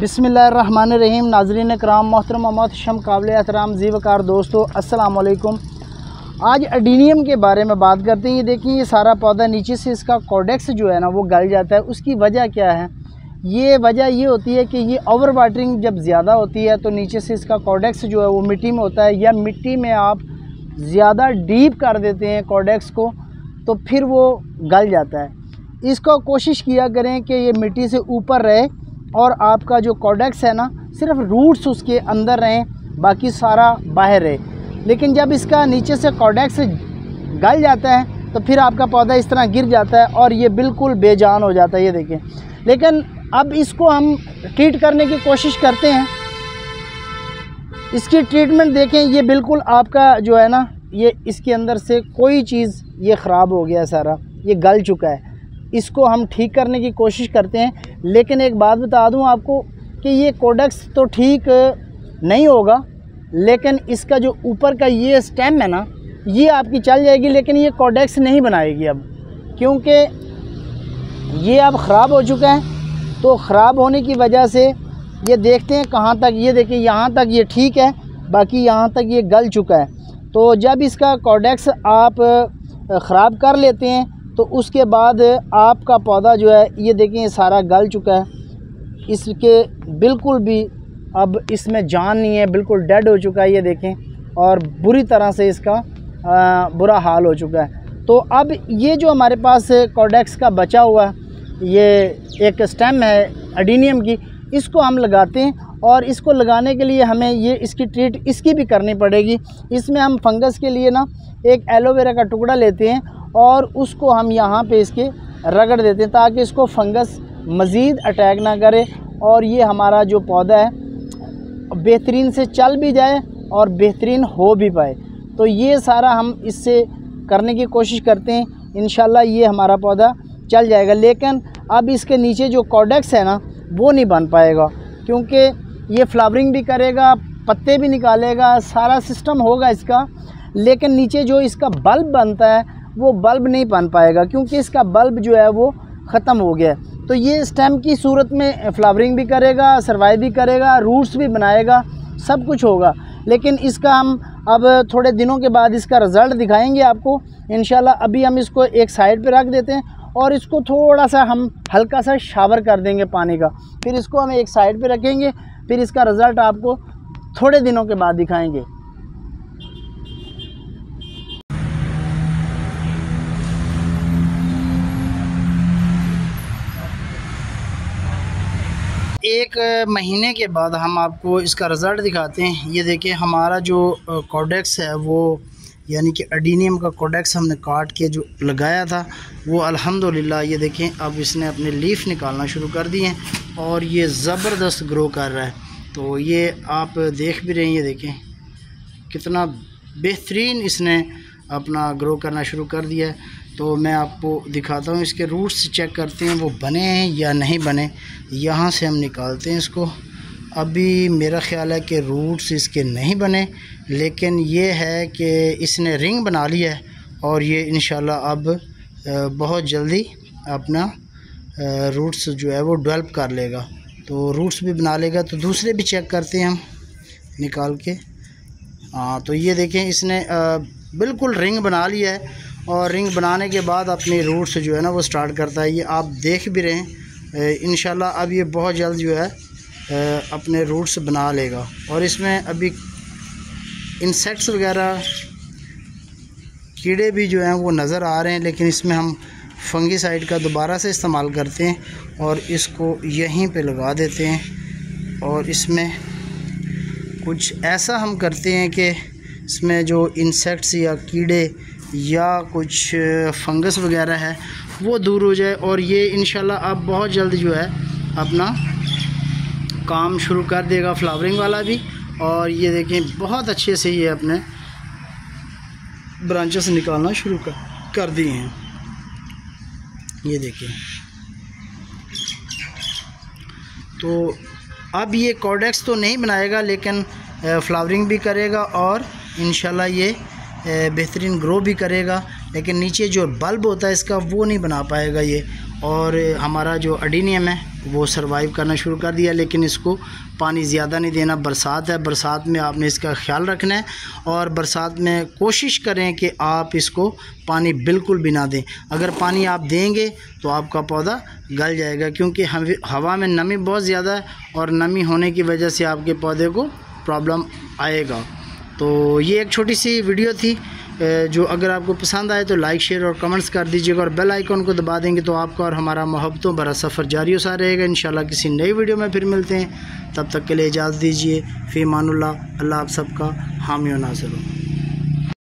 بسم اللہ الرحمن الرحیم، ناظرین کرام محترم و محتشم قابل احترام زی وقار دوستو، السلام علیکم۔ آج اڈینیم کے بارے میں بات کرتے ہیں۔ یہ دیکھیں، یہ سارا پودا نیچے سے اس کا کوڈیکس جو ہے نا، وہ گل جاتا ہے۔ اس کی وجہ کیا ہے؟ یہ وجہ یہ ہوتی ہے کہ یہ اوور واٹرنگ جب زیادہ ہوتی ہے تو نیچے سے اس کا کوڈیکس جو ہے وہ مٹی میں ہوتا ہے، یا مٹی میں آپ زیادہ ڈیپ کر دیتے ہیں کوڈیکس کو، تو پھر وہ گل جاتا ہے۔ اس کو کوشش کیا کریں کہ یہ مٹی سے اوپر رہے۔ اور آپ کا جو کوڈیکس ہے نا، صرف روٹس اس کے اندر رہیں، باقی سارا باہر رہے. لیکن جب اس کا نیچے سے کوڈیکس گل جاتا ہے، تو پھر آپ کا پودا اس طرح گر جاتا ہے اور یہ بالکل بے جان ہو جاتا ہے، یہ دیکھیں. لیکن اب اس کو ہم ٹریٹ کرنے کی کوشش کرتے ہیں. اس کی ٹریٹمنٹ دیکھیں، یہ بالکل آپ کا جو ہے نا، یہ اس کے اندر سے کوئی چیز یہ خراب ہو گیا سارا. یہ گل چکا ہے. اس کو ہم ٹھیک کرنے کی کوشش کرتے ہیں. لیکن ایک بات بتا دوں آپ کو کہ یہ کوڈکس تو ٹھیک نہیں ہوگا، لیکن اس کا جو اوپر کا یہ سٹیم ہے نا، یہ آپ کی چل جائے گی، لیکن یہ کوڈیکس نہیں بنائے گی اب۔ کیونکہ یہ اب خراب ہو چکا ہے۔ تو خراب ہونے کی وجہ سے یہ دیکھتے ہیں کہاں تک، یہ دیکھیں یہاں تک یہ ٹھیک ہے، باقی یہاں تک یہ گل چکا ہے۔ تو جب اس کا کوڈیکس آپ خراب کر لیتے ہیں تو اس کے بعد آپ کا پودا جو ہے، یہ دیکھیں، یہ سارا گل چکا ہے۔ اس کے بالکل بھی اب اس میں جان نہیں ہے، بالکل ڈیڈ ہو چکا ہے، یہ دیکھیں۔ اور بری طرح سے اس کا برا حال ہو چکا ہے۔ تو اب یہ جو ہمارے پاس کوڈیکس کا بچا ہوا ہے، یہ ایک سٹیم ہے اڈینیم کی، اس کو ہم لگاتے ہیں۔ اور اس کو لگانے کے لیے ہمیں یہ، اس کی ٹریٹ اس کی بھی کرنی پڑے گی۔ اس میں ہم فنگس کے لیے نا، ایک ایلو ویرا کا ٹکڑا لیتے ہیں۔ اور اس کو ہم یہاں پہ اس کے رگڑ دیتے ہیں تاکہ اس کو فنگس مزید اٹیک نہ کرے اور یہ ہمارا جو پودا ہے، بہترین سے چل بھی جائے اور بہترین ہو بھی پائے۔ تو یہ سارا ہم اس سے کرنے کی کوشش کرتے ہیں۔ انشاءاللہ یہ ہمارا پودا چل جائے گا۔ لیکن اب اس کے نیچے جو کوڈیکس ہے نا، وہ نہیں بن پائے گا۔ کیونکہ یہ فلاورنگ بھی کرے گا، پتے بھی نکالے گا، سارا سسٹم ہوگا اس کا۔ لیکن نیچے جو اس کا بلب بنتا ہے وہ بلب نہیں بن پائے گا کیونکہ اس کا بلب جو ہے وہ ختم ہو گیا ہے۔ تو یہ اسٹیم کی صورت میں فلاورنگ بھی کرے گا، سروائیو بھی کرے گا، روٹس بھی بنائے گا، سب کچھ ہوگا۔ لیکن اس کا ہم اب تھوڑے دنوں کے بعد اس کا رزلٹ دکھائیں گے آپ کو۔ انشاءاللہ ابھی ہم اس کو ایک سائڈ پہ رکھ دیتے ہیں اور اس کو تھوڑا سا ہم ہلکا سا شاور کر دیں گے پانی کا۔ پھر اس کو ہم ایک سائڈ پہ رکھیں گے، پھر اس کا رزلٹ آپ کو تھوڑے دنوں کے بعد دکھائیں گے۔ ایک مہینے کے بعد ہم آپ کو اس کا رزلٹ دکھاتے ہیں۔ یہ دیکھیں، ہمارا جو کوڈیکس ہے، وہ یعنی کہ اڈینیم کا کوڈیکس ہم نے کاٹ کے جو لگایا تھا، وہ الحمدللہ یہ دیکھیں، اب اس نے اپنے لیف نکالنا شروع کر دی ہیں اور یہ زبردست گرو کر رہا ہے۔ تو یہ آپ دیکھ بھی رہے ہیں، یہ دیکھیں، کتنا بہترین اس نے اپنا گرو کرنا شروع کر دیا ہے۔ تو میں آپ کو دکھاتا ہوں، اس کے روٹس چیک کرتے ہیں، وہ بنے ہیں یا نہیں بنے، یہاں سے ہم نکالتے ہیں اس کو۔ ابھی میرا خیال ہے کہ روٹس اس کے نہیں بنے، لیکن یہ ہے کہ اس نے رنگ بنا لی ہے اور یہ انشاءاللہ اب بہت جلدی اپنا روٹس جو ہے وہ ڈیولپ کر لے گا۔ تو روٹس بھی بنا لے گا، تو دوسرے بھی چیک کرتے ہیں ہم، نکال کے۔ ہاں تو یہ دیکھیں، اس نے بالکل رنگ بنا لیا ہے۔ اور رنگ بنانے کے بعد اپنی روٹس جو ہے نا وہ سٹارٹ کرتا ہے۔ یہ آپ دیکھ بھی رہے ہیں۔ انشاءاللہ اب یہ بہت جلد جو ہے اپنے روٹس بنا لے گا۔ اور اس میں ابھی انسیکٹس وغیرہ، کیڑے بھی جو ہیں وہ نظر آ رہے ہیں، لیکن اس میں ہم فنگی سائڈ کا دوبارہ سے استعمال کرتے ہیں اور اس کو یہیں پہ لگا دیتے ہیں۔ اور اس میں کچھ ایسا ہم کرتے ہیں کہ اس میں جو انسیکٹس یا کیڑے یا کچھ فنگس وغیرہ ہے، وہ دور ہو جائے اور یہ انشاءاللہ اب بہت جلد جو ہے اپنا کام شروع کر دے گا فلاورنگ والا بھی۔ اور یہ دیکھیں، بہت اچھے سے یہ اپنے برانچز نکالنا شروع کر دیے ہیں۔ یہ دیکھیں۔ تو اب یہ کوڈیکس تو نہیں بنائے گا، لیکن فلاورنگ بھی کرے گا اور انشاءاللہ یہ بہترین گرو بھی کرے گا، لیکن نیچے جو بلب ہوتا ہے اس کا وہ نہیں بنا پائے گا یہ۔ اور ہمارا جو اڈینیم ہے، وہ سروائیو کرنا شروع کر دیا، لیکن اس کو پانی زیادہ نہیں دینا۔ برسات ہے، برسات میں آپ نے اس کا خیال رکھنا ہے۔ اور برسات میں کوشش کریں کہ آپ اس کو پانی بالکل بھی نہ دیں۔ اگر پانی آپ دیں گے تو آپ کا پودا گل جائے گا، کیونکہ ہوا میں نمی بہت زیادہ ہے اور نمی ہونے کی وجہ سے آپ کے پودے کو پرابلم آئے گا۔ تو یہ ایک چھوٹی سی ویڈیو تھی جو اگر آپ کو پسند آئے تو لائک، شیئر اور کمنٹس کر دیجیے گا اور بیل آئیکن کو دبا دیں گے تو آپ کا اور ہمارا محبتوں بھرا سفر جاری ہو سا رہے گا۔ انشاءاللہ کسی نئی ویڈیو میں پھر ملتے ہیں۔ تب تک کے لیے اجازت دیجیے فی مان اللہ اللہ آپ سب کا حامی و ناظر ہو۔